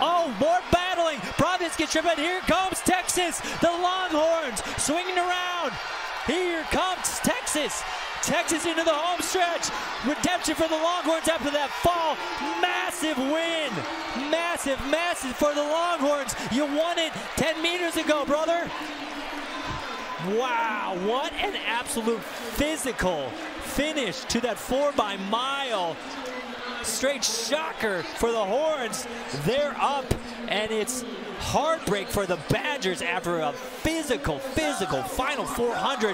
Oh, more battling. Providence gets tripped, here comes Texas. The Longhorns swinging around. Here comes Texas. Texas into the home stretch. Redemption for the Longhorns after that fall. Massive win. Massive, massive for the Longhorns. You won it 10 meters ago, brother. Wow, what an absolute physical finish to that four by mile. Straight shocker for the Horns. They're up, and it's heartbreak for the Badgers after a physical, physical final 400.